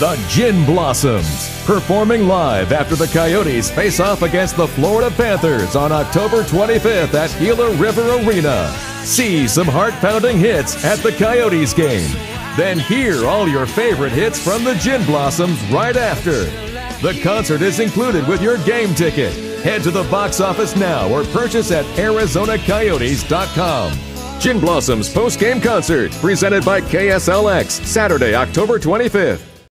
the Gin Blossoms, performing live after the Coyotes face off against the Florida Panthers on October 25th at Gila River Arena. See some heart pounding hits at the Coyotes game. Then hear all your favorite hits from the Gin Blossoms right after. The concert is included with your game ticket. Head to the box office now or purchase at ArizonaCoyotes.com. Gin Blossoms post game concert presented by KSLX Saturday, October 25th.